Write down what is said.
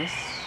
this.